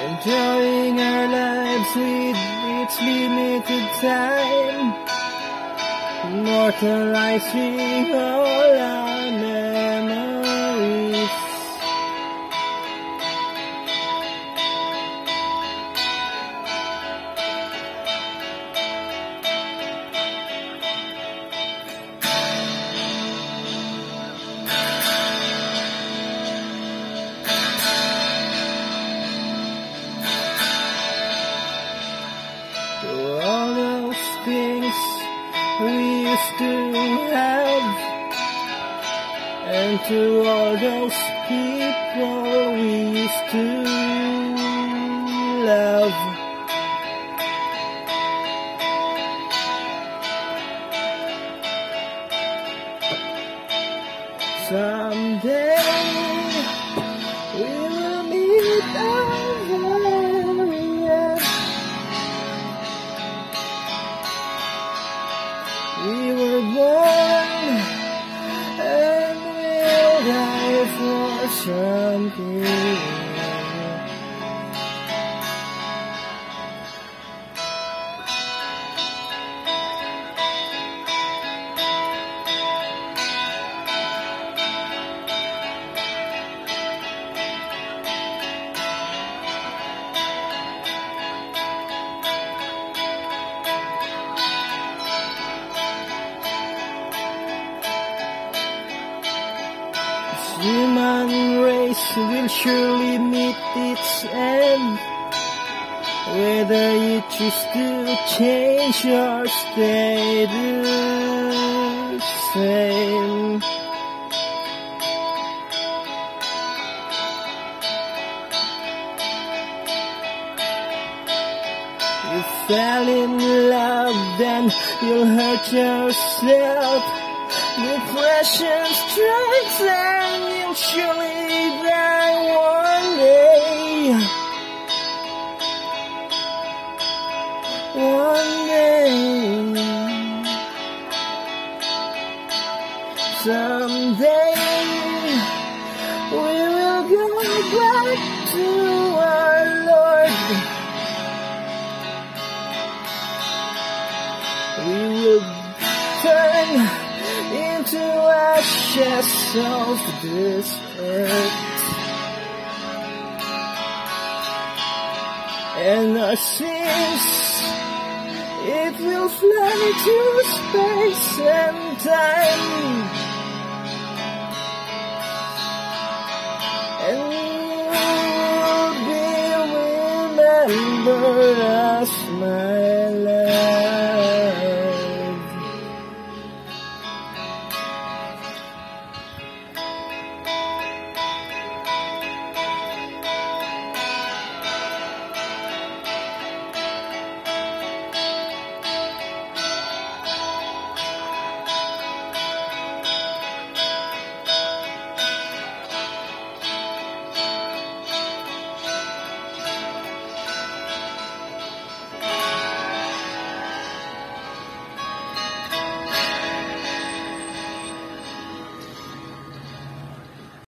Enjoying our lives with its limited time. Immortalizing all our memories. To have, and to all those people we used to love. Someday 想给。Human race will surely meet its end. Whether you choose to change or stay the same. You fell in love, then you'll hurt yourself. Depression strikes you'll surely die one day. One day. Someday we will go back to our Lord. We will turn into ashes of this earth. And our sins, it will fly to space and time. And we'll be remembered